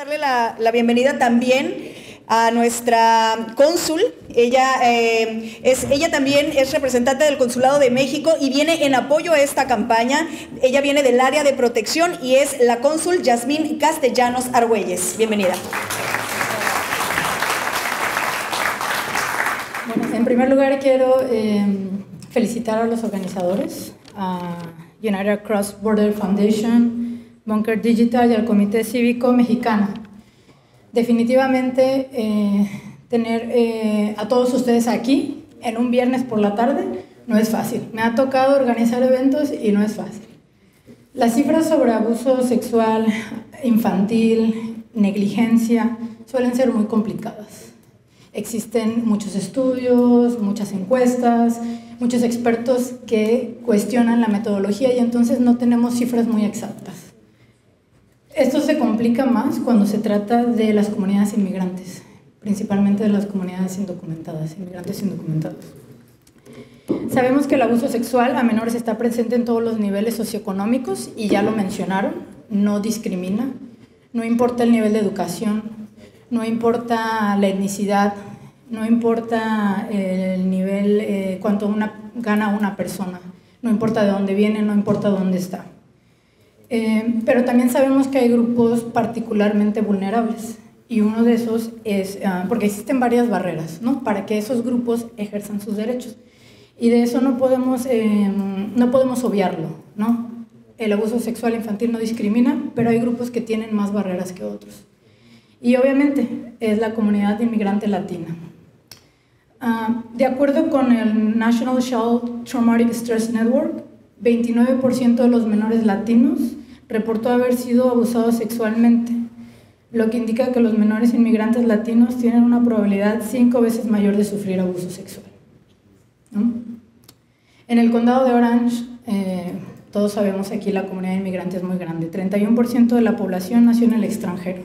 darle la, bienvenida también a nuestra cónsul. Ella, eh, es, ella también es representante del Consulado de México y viene en apoyo a esta campaña. Ella viene del área de protección y es la cónsul Yasmín Castellanos Argüelles. Bienvenida. Bueno, en primer lugar quiero eh, felicitar a los organizadores, a United Cross Border Foundation, Bunker Digital y al Comité Cívico Mexicano. Definitivamente eh, tener eh, a todos ustedes aquí en un viernes por la tarde no es fácil. Me ha tocado organizar eventos y no es fácil. Las cifras sobre abuso sexual infantil, negligencia, suelen ser muy complicadas. Existen muchos estudios, muchas encuestas, muchos expertos que cuestionan la metodología y entonces no tenemos cifras muy exactas. Esto se complica más cuando se trata de las comunidades inmigrantes, principalmente de las comunidades indocumentadas, inmigrantes indocumentados. Sabemos que el abuso sexual a menores está presente en todos los niveles socioeconómicos y ya lo mencionaron, no discrimina, no importa el nivel de educación, no importa la etnicidad, no importa el nivel, eh, cuánto gana una persona, no importa de dónde viene, no importa dónde está. Eh, pero también sabemos que hay grupos particularmente vulnerables y uno de esos es, ah, porque existen varias barreras, ¿no? Para que esos grupos ejerzan sus derechos. Y de eso no podemos, eh, no podemos obviarlo, ¿no? El abuso sexual infantil no discrimina, pero hay grupos que tienen más barreras que otros. Y obviamente es la comunidad inmigrante latina. Ah, de acuerdo con el National Child Traumatic Stress Network, 29% de los menores latinos reportó haber sido abusados sexualmente, lo que indica que los menores inmigrantes latinos tienen una probabilidad cinco veces mayor de sufrir abuso sexual. En el condado de Orange, eh, todos sabemos aquí la comunidad inmigrante es muy grande, 31% de la población nació en el extranjero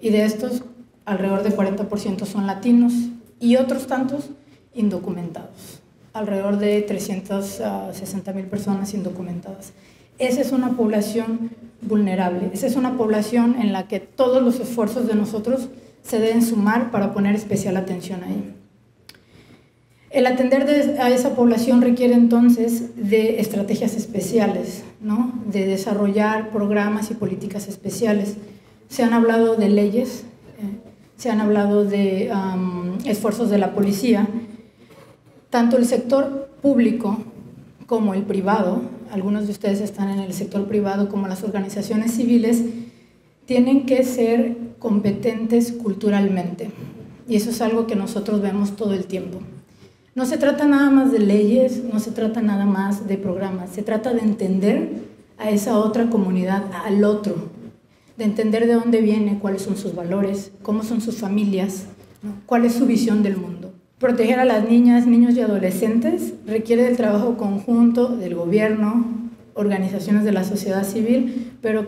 y de estos alrededor de 40% son latinos y otros tantos indocumentados, alrededor de 360 mil personas indocumentadas. Esa es una población vulnerable, esa es una población en la que todos los esfuerzos de nosotros se deben sumar para poner especial atención ahí. El atender a esa población requiere entonces de estrategias especiales, ¿no? de desarrollar programas y políticas especiales se han hablado de leyes, eh, se han hablado de esfuerzos de la policía. Tanto el sector público como el privado, algunos de ustedes están en el sector privado, como las organizaciones civiles, tienen que ser competentes culturalmente. Y eso es algo que nosotros vemos todo el tiempo. No se trata nada más de leyes, no se trata nada más de programas, se trata de entender a esa otra comunidad, al otro, de entender de dónde viene, cuáles son sus valores, cómo son sus familias, cuál es su visión del mundo. Proteger a las niñas, niños y adolescentes requiere del trabajo conjunto del gobierno, organizaciones de la sociedad civil, pero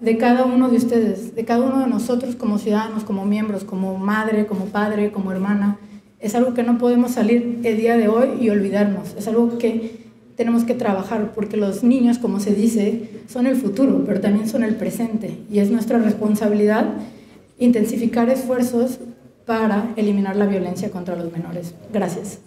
de cada uno de ustedes, de cada uno de nosotros como ciudadanos, como miembros, como madre, como padre, como hermana. Es algo que no podemos salir el día de hoy y olvidarnos. Es algo que tenemos que trabajar porque los niños, como se dice, son el futuro, pero también son el presente y es nuestra responsabilidad intensificar esfuerzos para eliminar la violencia contra los menores. Gracias.